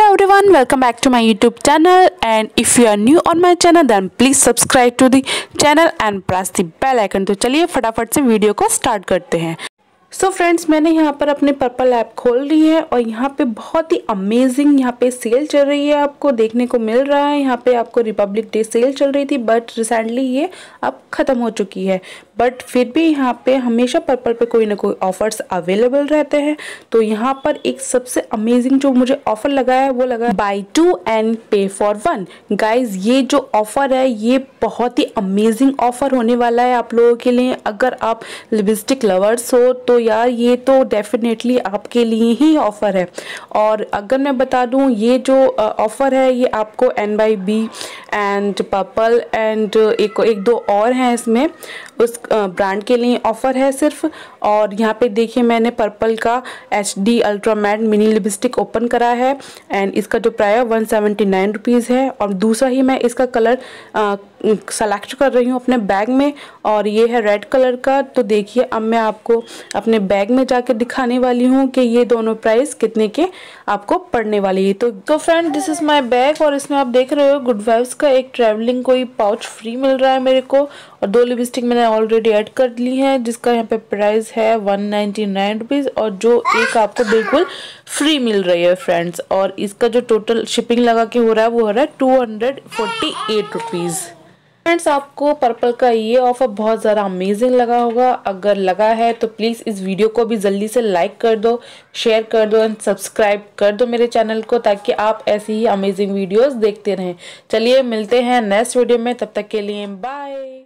hello everyone welcome back to my youtube channel and if you are new on my channel then please subscribe to the channel and press the bell icon तो चलिए फटाफट से video को start करते हैं सो so friends मैंने यहाँ पर अपने पर्पल ऐप खोल ली है और यहाँ पे बहुत ही अमेजिंग यहाँ पे सेल चल रही है आपको देखने को मिल रहा है यहाँ पे आपको रिपब्लिक डे सेल चल रही थी बट रिसेंटली ये अब ख़त्म हो चुकी है बट फिर भी यहाँ पे हमेशा पर्पल पे कोई ना कोई ऑफर्स अवेलेबल रहते हैं। तो यहाँ पर एक सबसे अमेजिंग जो मुझे ऑफ़र लगा है, वो लगा buy two and pay for one guys ये जो ऑफ़र है, ये बहुत ही अमेजिंग ऑफ़र होने वाला है आप लोगों के लिए। अगर आप लिपस्टिक लवर्स हो तो यार ये तो डेफिनेटली आपके लिए ही ऑफ़र है। और अगर मैं बता दूँ, ये जो ऑफ़र है, ये आपको एन बाई बी एंड पर्पल एंड एक एक दो और हैं इसमें। उस ब्रांड के लिए ऑफ़र है सिर्फ़। और यहाँ पे देखिए मैंने पर्पल का H D ultra matte mini lipstick open करा है। एंड इसका जो price one seventy nine rupees है। और दूसरा ही मैं इसका कलर सेलेक्ट कर रही हूँ अपने बैग में और ये है रेड कलर का। तो देखिए, अब मैं आपको अपने बैग में जाकर दिखाने वाली हूँ कि ये दोनों प्राइस कितने के आपको पड़ने वाली है। तो तो friend this is my bag और इसमें आप देख रहे हो गुड वाइब्स का एक ट्रैवलिंग कोई पाउच फ्री मिल रहा है मेरे को और दो लिपस्टिक मैंने ऑलरेडी ऐड कर ली है, जिसका यहाँ पे प्राइस है वन नाइन्टी और जो एक आपको बिल्कुल फ्री मिल रही है फ्रेंड्स और इसका जो टोटल शिपिंग लगा के हो रहा है, वो हो रहा है two hundred forty eight rupees friends, आपको पर्पल का ये ऑफ़र बहुत ज़्यादा अमेजिंग लगा होगा। अगर लगा है तो प्लीज़ इस वीडियो को भी जल्दी से लाइक कर दो शेयर कर दो एंड सब्सक्राइब कर दो मेरे चैनल को ताकि आप ऐसी ही अमेजिंग वीडियोस देखते रहें। चलिए, मिलते हैं नेक्स्ट वीडियो में, तब तक के लिए बाय